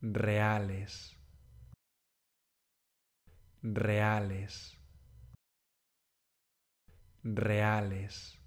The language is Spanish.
reales, reales, reales.